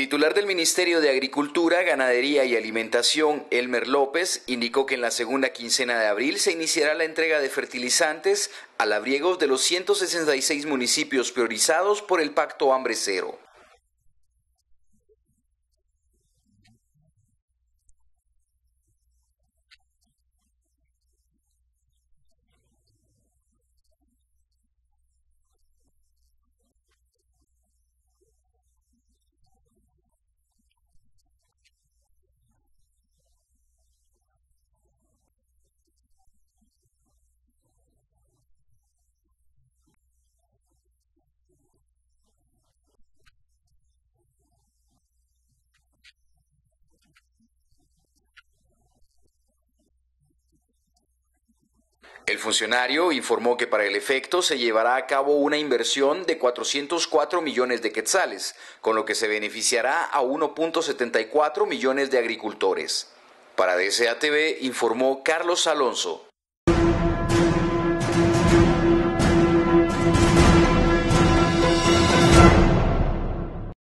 titular del Ministerio de Agricultura, Ganadería y Alimentación, Elmer López, indicó que en la segunda quincena de abril se iniciará la entrega de fertilizantes a labriegos de los 166 municipios priorizados por el Pacto Hambre Cero. El funcionario informó que para el efecto se llevará a cabo una inversión de 404 millones de quetzales, con lo que se beneficiará a 1.74 millones de agricultores. Para DCATV informó Carlos Alonso.